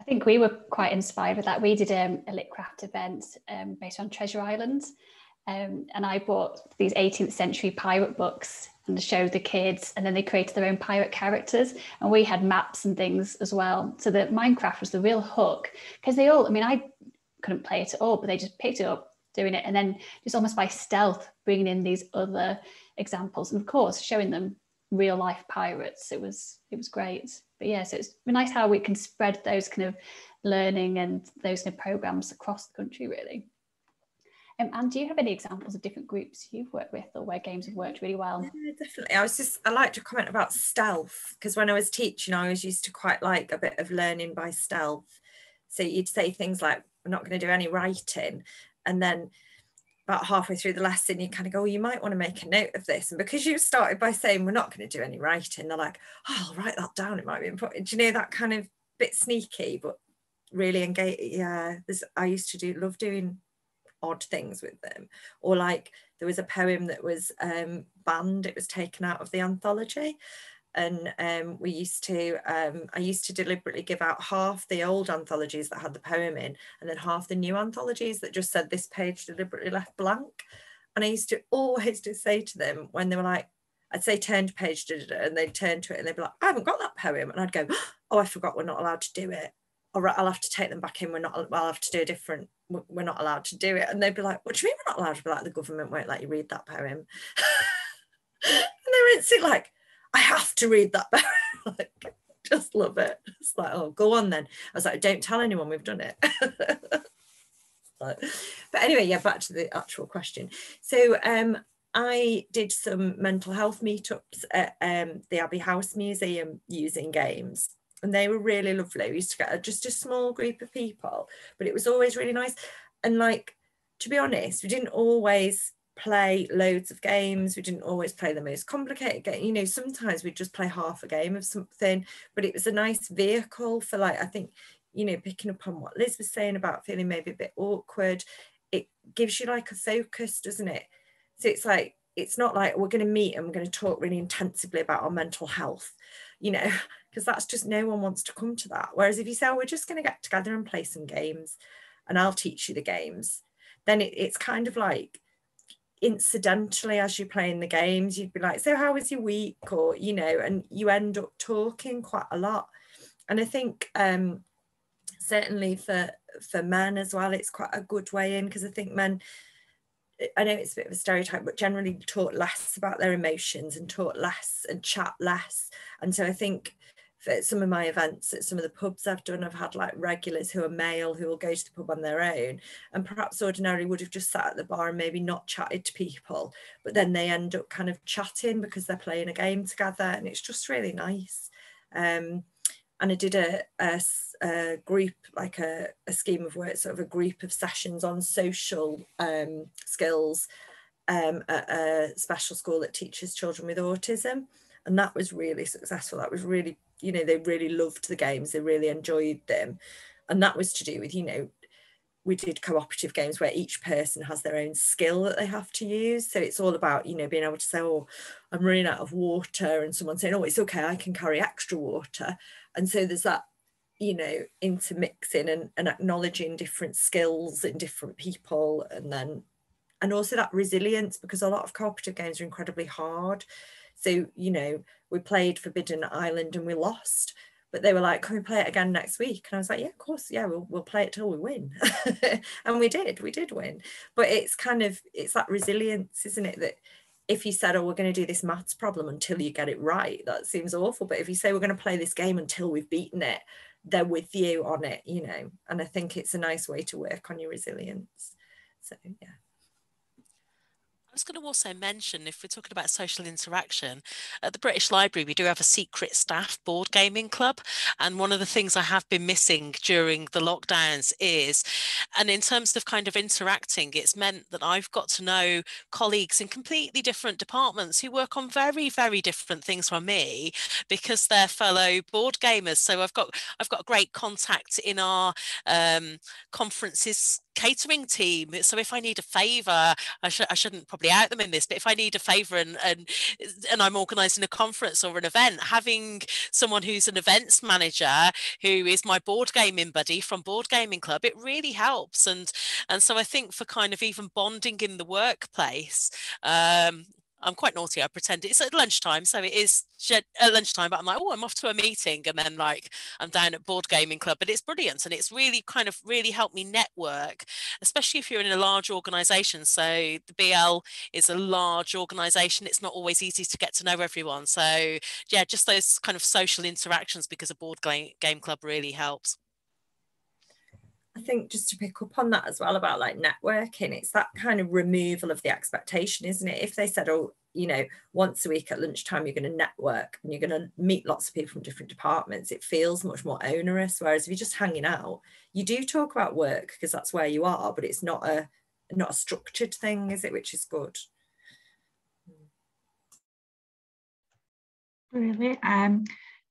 I think we were quite inspired with that. We did um, a Litcraft event um, based on Treasure Island, um, and I bought these 18th century pirate books and showed the kids, and then they created their own pirate characters. And we had maps and things as well. So that Minecraft was the real hook because they all, I mean, I couldn't play it at all, but they just picked it up, doing it, and then just almost by stealth bringing in these other examples, and of course showing them real life pirates. It was it was great. But yeah, so it's nice how we can spread those kind of learning and those kind of programs across the country, really. Um, and do you have any examples of different groups you've worked with or where games have worked really well? Yeah, definitely. I was just, I like to comment about stealth because when I was teaching, I was used to quite like a bit of learning by stealth. So you'd say things like, we're not going to do any writing. And then about halfway through the lesson, you kind of go, well, you might want to make a note of this. And because you started by saying, we're not going to do any writing, they're like, oh, I'll write that down. It might be important. Do you know that kind of bit sneaky, but really engage? Yeah, I used to do, love doing odd things with them or like there was a poem that was um, banned it was taken out of the anthology and um, we used to um, i used to deliberately give out half the old anthologies that had the poem in and then half the new anthologies that just said this page deliberately left blank and i used to always just say to them when they were like I'd say turn to page, and they'd turn to it and they'd be like, I haven't got that poem. And I'd go, Oh, I forgot we're not allowed to do it. Right, I'll have to take them back in. We're not, I'll have to do a different we're not allowed to do it. And they'd be like, what do you mean we're not allowed to be like, the government won't let you read that poem. and they were instantly like, I have to read that poem. like, just love it. It's like, oh, go on then. I was like, don't tell anyone we've done it. but, but anyway, yeah, back to the actual question. So um, I did some mental health meetups at um, the Abbey House Museum using games and they were really lovely. We used to get just a small group of people, but it was always really nice. And like, to be honest, we didn't always play loads of games. We didn't always play the most complicated game. You know, sometimes we'd just play half a game of something, but it was a nice vehicle for like, I think, you know, picking up on what Liz was saying about feeling maybe a bit awkward. It gives you like a focus, doesn't it? So it's like, it's not like we're going to meet and we're going to talk really intensively about our mental health, you know, because that's just no one wants to come to that. Whereas if you say, oh, we're just going to get together and play some games and I'll teach you the games, then it, it's kind of like incidentally as you're playing the games, you'd be like, so how was your week? Or, you know, and you end up talking quite a lot. And I think um, certainly for for men as well, it's quite a good way in because I think men I know it's a bit of a stereotype, but generally talk less about their emotions and talk less and chat less. And so I think at some of my events at some of the pubs I've done, I've had like regulars who are male who will go to the pub on their own and perhaps ordinarily would have just sat at the bar and maybe not chatted to people, but then they end up kind of chatting because they're playing a game together and it's just really nice. Um, and I did a, a, a group, like a, a, scheme of work, sort of a group of sessions on social um, skills um, at a special school that teaches children with autism. And that was really successful. That was really you know they really loved the games they really enjoyed them. And that was to do with you know we did cooperative games where each person has their own skill that they have to use. So it's all about you know being able to say oh i'm running out of water and someone saying oh it's okay i can carry extra water. And so there's that you know intermixing and, and acknowledging different skills in different people and then and also that resilience because a lot of cooperative games are incredibly hard so you know we played forbidden island and we lost but they were like can we play it again next week and i was like yeah of course yeah we'll, we'll play it till we win and we did we did win but it's kind of it's that resilience isn't it that if you said, oh, we're going to do this maths problem until you get it right, that seems awful. But if you say we're going to play this game until we've beaten it, they're with you on it, you know. And I think it's a nice way to work on your resilience. So, yeah. Was going to also mention, if we're talking about social interaction, at the British Library, we do have a secret staff board gaming club. And one of the things I have been missing during the lockdowns is, and in terms of kind of interacting, it's meant that I've got to know colleagues in completely different departments who work on very, very different things from me because they're fellow board gamers. So I've got I've got great contact in our um, conferences catering team. So if I need a favour, I, sh- I shouldn't probably out them in this, but if I need a favour and, and and I'm organising a conference or an event, having someone who's an events manager who is my board gaming buddy from Board Gaming Club, it really helps. And and so I think for kind of even bonding in the workplace, um, I'm quite naughty. I pretend it's at lunchtime, so it is at lunchtime. But I'm like, oh, I'm off to a meeting, and then like I'm down at board gaming club. But it's brilliant, and it's really kind of really helped me network, especially if you're in a large organisation. So the BL is a large organisation. It's not always easy to get to know everyone. So yeah, just those kind of social interactions because a board game club really helps. I think just to pick up on that as well about like networking, it's that kind of removal of the expectation, isn't it? If they said, oh, you know, once a week at lunchtime, you're going to network and you're going to meet lots of people from different departments, it feels much more onerous. Whereas if you're just hanging out, you do talk about work because that's where you are, but it's not a not a structured thing, is it? Which is good. Really, um,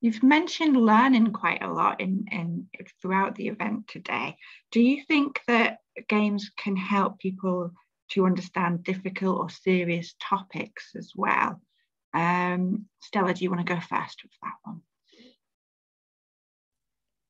You've mentioned learning quite a lot in, in throughout the event today. Do you think that games can help people to understand difficult or serious topics as well? Um, Stella, do you want to go first with that?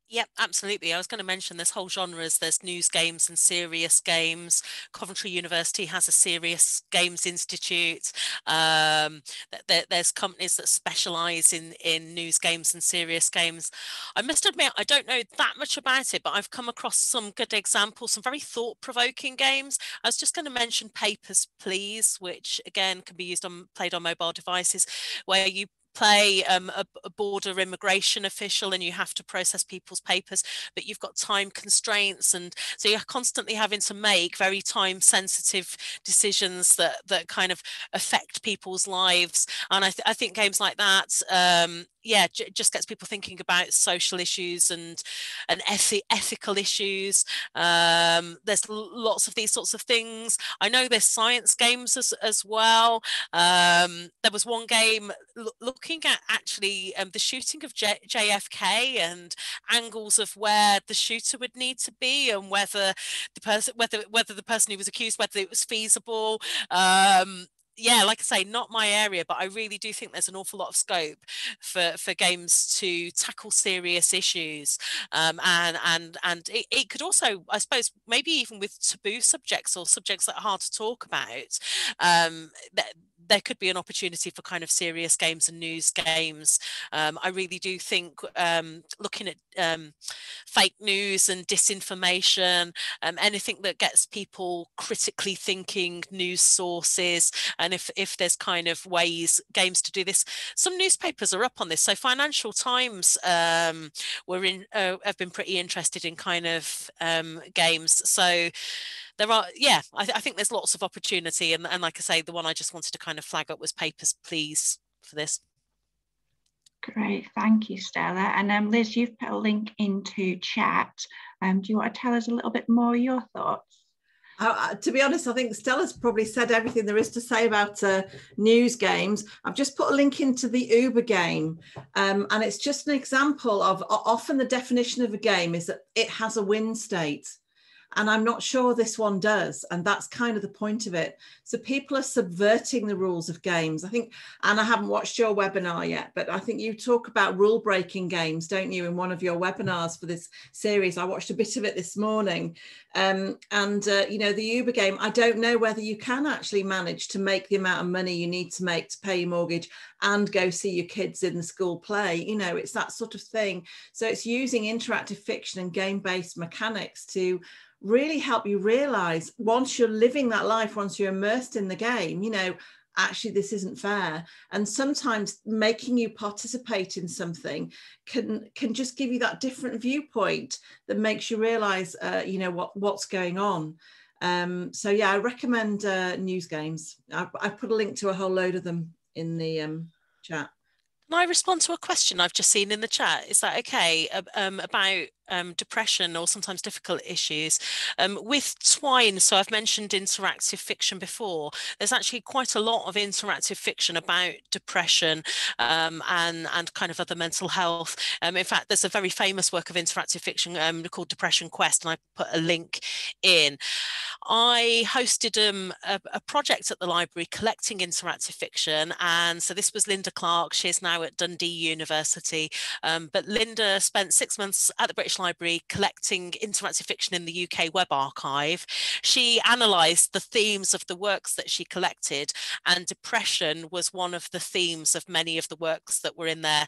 Yep, absolutely. I was going to mention this whole genres. There's news games and serious games. Coventry University has a serious games institute. Um, there, there's companies that specialise in in news games and serious games. I must admit I don't know that much about it, but I've come across some good examples, some very thought-provoking games. I was just going to mention Papers, Please, which again can be used on played on mobile devices, where you play um, a, a, border immigration official and you have to process people's papers, but you've got time constraints. And so you're constantly having to make very time sensitive decisions that, that kind of affect people's lives. And I, th- I think games like that, um, yeah, j- just gets people thinking about social issues and and ethi- ethical issues. Um, there's lots of these sorts of things. I know there's science games as, as well. Um, there was one game l- looking at actually um, the shooting of J- JFK and angles of where the shooter would need to be and whether the person whether whether the person who was accused whether it was feasible. Yeah, like I say, not my area, but I really do think there's an awful lot of scope for for games to tackle serious issues, um, and and and it, it could also, I suppose, maybe even with taboo subjects or subjects that are hard to talk about. Um, that, there could be an opportunity for kind of serious games and news games. Um, I really do think um, looking at um, fake news and disinformation, um, anything that gets people critically thinking news sources, and if if there's kind of ways games to do this, some newspapers are up on this. So Financial Times um, were in uh, have been pretty interested in kind of um, games. So there are yeah I, th- I, think there's lots of opportunity and, and like i say the one i just wanted to kind of flag up was papers please for this. Great thank you stella. And um, liz you've put a link into chat. Um, do you want to tell us a little bit more your thoughts? Uh, to be honest, I think Stella's probably said everything there is to say about uh, news games. I've just put a link into the Uber game, um, and it's just an example of often the definition of a game is that it has a win state and I'm not sure this one does. And that's kind of the point of it. So people are subverting the rules of games. I think, and I haven't watched your webinar yet, but I think you talk about rule breaking games, don't you, in one of your webinars for this series? I watched a bit of it this morning. Um, and, uh, you know, the Uber game, I don't know whether you can actually manage to make the amount of money you need to make to pay your mortgage and go see your kids in the school play. You know, it's that sort of thing. So it's using interactive fiction and game based mechanics to really help you realize once you're living that life, once you're immersed in the game, you know, actually this isn't fair and sometimes making you participate in something can can just give you that different viewpoint that makes you realize uh, you know what what's going on um, so yeah i recommend uh, news games I, I put a link to a whole load of them in the um, chat can I respond to a question I've just seen in the chat? Is that okay? Um, about um, depression or sometimes difficult issues. Um, with Twine, so I've mentioned interactive fiction before, there's actually quite a lot of interactive fiction about depression um, and, and kind of other mental health. Um, in fact, there's a very famous work of interactive fiction um, called Depression Quest, and I put a link in. I hosted um, a, a project at the library collecting interactive fiction, and so this was Lynda Clark. She's now at Dundee University, but Lynda spent six months at the British Library collecting interactive fiction in the UK Web Archive. She analysed the themes of the works that she collected, and depression was one of the themes of many of the works that were in there,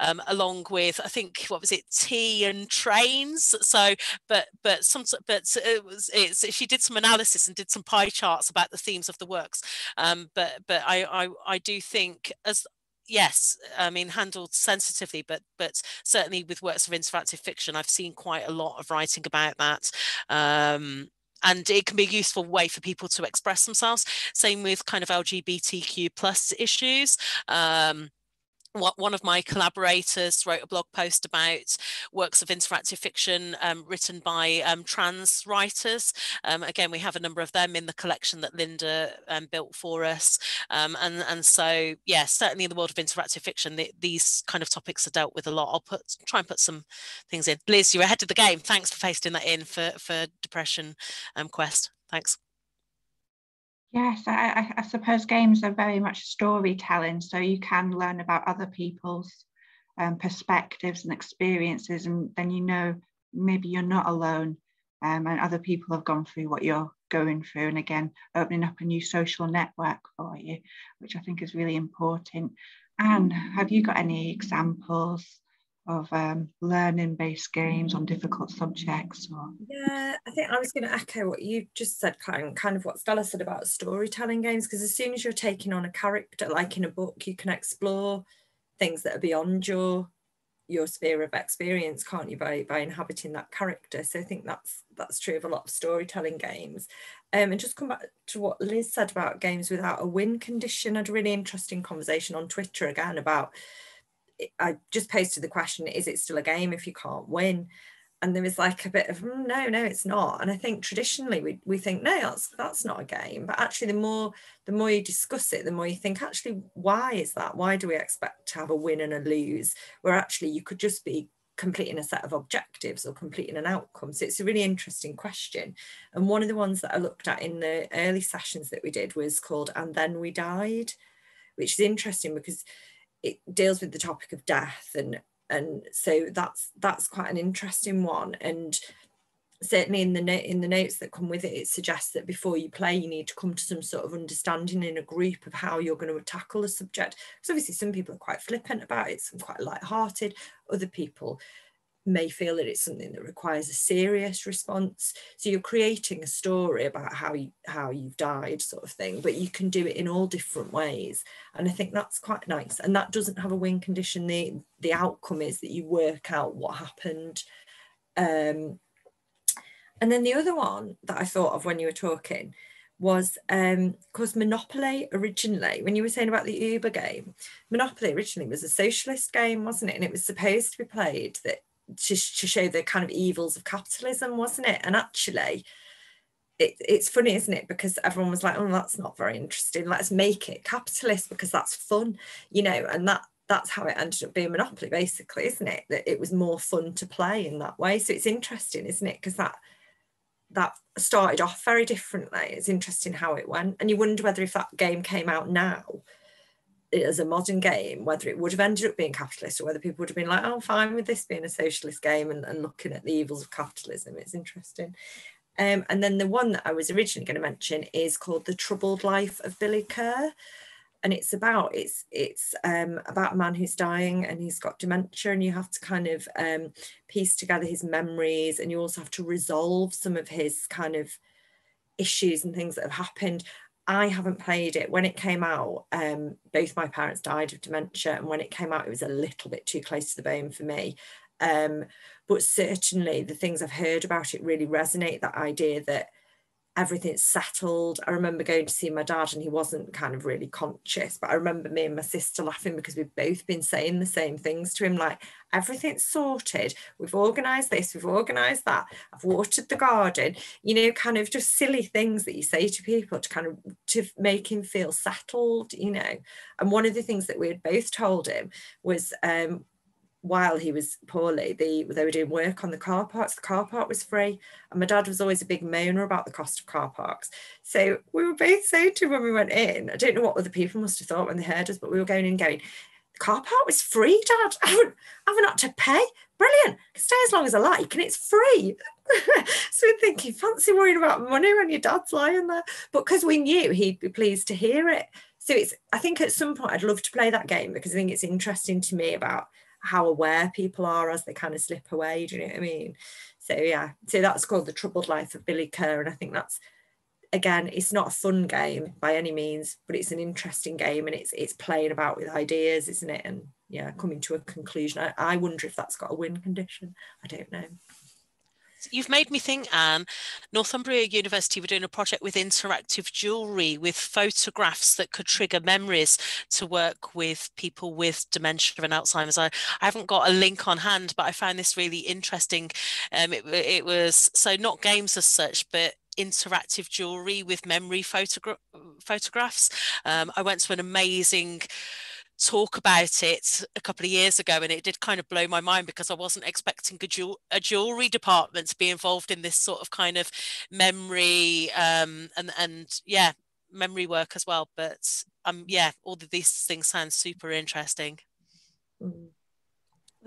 um, along with I think what was it, tea and trains. So, but but some but it was it's she did some analysis and did some pie charts about the themes of the works. Um, but but I, I I do think as yes i mean handled sensitively but but certainly with works of interactive fiction i've seen quite a lot of writing about that um, and it can be a useful way for people to express themselves. Same with kind of lgbtq plus issues um, one of my collaborators wrote a blog post about works of interactive fiction um, written by um, trans writers. Um, again, we have a number of them in the collection that Lynda um, built for us. Um, and, and so, yeah, certainly in the world of interactive fiction, the, these kind of topics are dealt with a lot. I'll put try and put some things in. Liz, you're ahead of the game. Thanks for pasting that in for, for Depression um, Quest. Thanks. Yes, I, I, suppose games are very much storytelling, so you can learn about other people's um, perspectives and experiences, and then you know maybe you're not alone, um, and other people have gone through what you're going through, and again, opening up a new social network for you, which I think is really important. And have you got any examples of um, learning based games on difficult subjects or yeah i think i was going to echo what you just said kind kind of what stella said about storytelling games because as soon as you're taking on a character like in a book you can explore things that are beyond your your sphere of experience can't you by by inhabiting that character? So i think that's that's true of a lot of storytelling games. Um, and just come back to what liz said about games without a win condition I had a really interesting conversation on twitter again about I just posted the question, is it still a game if you can't win? And there was like a bit of mm, no, no, it's not. And I think traditionally we, we think no, that's that's not a game. But actually, the more the more you discuss it, the more you think actually, why is that? Why do we expect to have a win and a lose? Where actually you could just be completing a set of objectives or completing an outcome. So it's a really interesting question. And one of the ones that I looked at in the early sessions that we did was called And Then We Died, which is interesting because it deals with the topic of death and and so that's that's quite an interesting one. And certainly in the in the notes that come with it it suggests that before you play you need to come to some sort of understanding in a group of how you're going to tackle the subject. Because obviously some people are quite flippant about it some quite light-hearted other people may feel that it's something that requires a serious response. So you're creating a story about how you how you've died sort of thing but you can do it in all different ways. And i think that's quite nice. And that doesn't have a win condition. The the outcome is that you work out what happened. Um and then the other one that i thought of when you were talking was um of course monopoly originally when you were saying about the uber game monopoly originally was a socialist game wasn't it? And it was supposed to be played that to, to show the kind of evils of capitalism, wasn't it? And actually, it, it's funny, isn't it? Because everyone was like, "Oh, that's not very interesting. Let's make it capitalist because that's fun," you know. And that that's how it ended up being Monopoly, basically, isn't it? That it was more fun to play in that way. So it's interesting, isn't it? Because that that started off very differently. It's interesting how it went. And you wonder whether if that game came out now as a modern game, whether it would have ended up being capitalist or whether people would have been like, oh, fine with this being a socialist game and, and looking at the evils of capitalism. It's interesting. Um, and then the one that I was originally going to mention is called The Troubled Life of Billy Kerr and it's about it's it's um, about a man who's dying and he's got dementia and you have to kind of um, piece together his memories and you also have to resolve some of his kind of issues and things that have happened I haven't played it. When it came out, um, both my parents died of dementia, and when it came out, it was a little bit too close to the bone for me. Um, but certainly, the things I've heard about it really resonate. That idea that everything's settled. I remember going to see my dad and he wasn't kind of really conscious, but I remember me and my sister laughing because we've both been saying the same things to him like, everything's sorted. We've organised this, we've organised that. I've watered the garden, you know, kind of just silly things that you say to people to kind of to make him feel settled, you know. And one of the things that we had both told him was um, while he was poorly, the, they were doing work on the car parks. The car park was free. And my dad was always a big moaner about the cost of car parks. So we were both saying to him when we went in, I don't know what other people must have thought when they heard us, but we were going in going, the car park was free, Dad. I haven't, I haven't had to pay. Brilliant. Stay as long as I like and it's free. so we're thinking, fancy worrying about money when your dad's lying there. But because we knew he'd be pleased to hear it. So it's I think at some point I'd love to play that game because I think it's interesting to me about how aware people are as they kind of slip away. Do you know what I mean? So yeah, so that's called the Troubled Life of Billy Kerr, and I think that's again, it's not a fun game by any means, but it's an interesting game, and it's it's playing about with ideas, isn't it? And yeah, coming to a conclusion. I, I wonder if that's got a win condition. I don't know. You've made me think, Ann. Northumbria University were doing a project with interactive jewellery with photographs that could trigger memories to work with people with dementia and Alzheimer's. I, I haven't got a link on hand, but I found this really interesting. Um, it, it was so not games as such, but interactive jewelry with memory photogra- photographs. Um, I went to an amazing talk about it a couple of years ago and it did kind of blow my mind because I wasn't expecting a, a jewelry department to be involved in this sort of kind of memory um, and and yeah memory work as well but um yeah all of these things sound super interesting mm.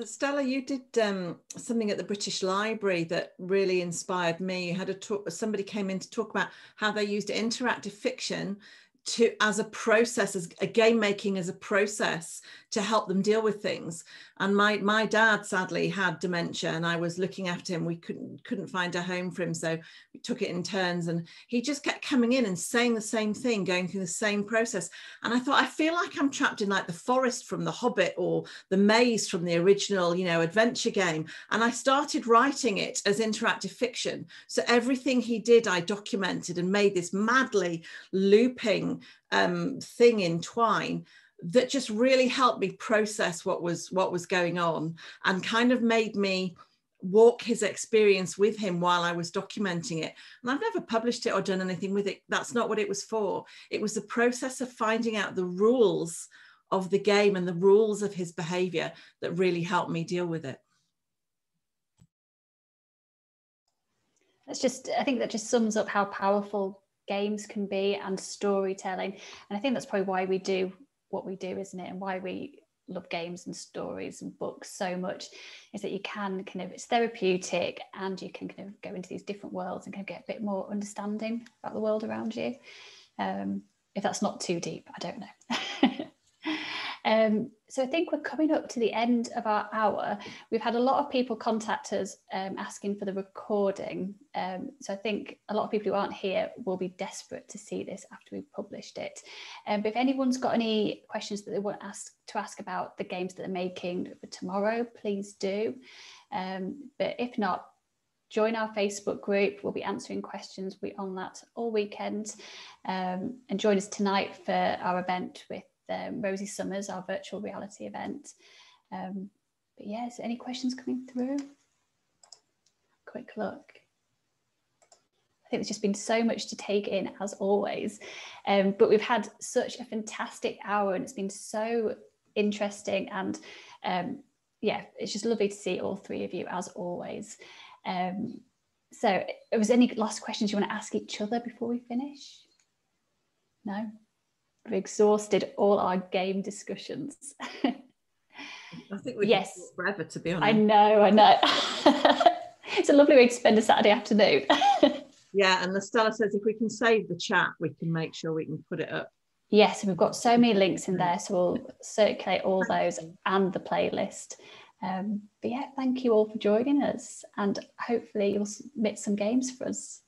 Stella, you did um, something at the British Library that really inspired me. You had a talk, somebody came in to talk about how they used interactive fiction to as a process as a game making as a process to help them deal with things. And my my dad sadly had dementia and i was looking after him. We couldn't couldn't find a home for him so we took it in turns. And he just kept coming in and saying the same thing going through the same process. And i thought i feel like i'm trapped in like the forest from the hobbit or the maze from the original you know adventure game. And i started writing it as interactive fiction. So everything he did i documented and made this madly looping um, thing in twine that just really helped me process what was what was going on and kind of made me walk his experience with him while I was documenting it. And I've never published it or done anything with it. That's not what it was for. It was the process of finding out the rules of the game and the rules of his behavior that really helped me deal with it. That's just, I think that just sums up how powerful games can be and storytelling. And I think that's probably why we do what we do, isn't it? And why we love games and stories and books so much is that you can kind of it's therapeutic and you can kind of go into these different worlds and kind of get a bit more understanding about the world around you. Um, if that's not too deep, I don't know. Um, so I think we're coming up to the end of our hour. We've had a lot of people contact us um, asking for the recording. Um, so I think a lot of people who aren't here will be desperate to see this after we've published it. Um, but if anyone's got any questions that they want ask, to ask about the games that they're making for tomorrow, please do. Um, but if not, join our Facebook group. We'll be answering questions. We're on that all weekend. Um, and join us tonight for our event with um, Rosie Summers, our virtual reality event. Um, but yes, any questions coming through? Quick look. I think there's just been so much to take in as always. Um, but we've had such a fantastic hour and it's been so interesting. And um, yeah, it's just lovely to see all three of you as always. Um, so, was there any last questions you want to ask each other before we finish? No, we've exhausted all our game discussions. I think we Yes. forever, to be honest. I know, I know. it's a lovely way to spend a Saturday afternoon. Yeah, and the Stella says if we can save the chat, we can make sure we can put it up. yes, we've got so many links in there, so we'll circulate all those and the playlist. Um, but yeah, thank you all for joining us, and hopefully you'll submit some games for us.